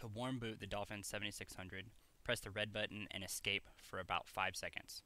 To warm boot the Dolphin 7600, press the red button and escape for about 5 seconds.